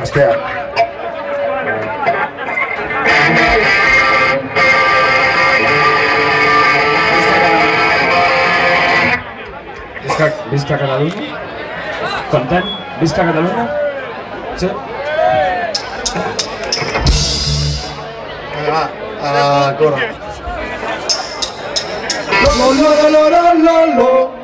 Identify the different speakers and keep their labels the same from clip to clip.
Speaker 1: Hostia.
Speaker 2: Visca, visca Catalunya? Content? Visca Catalunya? Sí?
Speaker 1: Va, a coro.
Speaker 3: Lo lo lo lo lo lo lo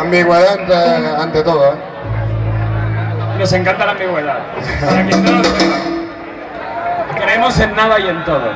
Speaker 1: Ambigüedad ante, ante todo, ¿eh?
Speaker 2: Nos encanta la ambigüedad. No. Creemos en nada y en todo.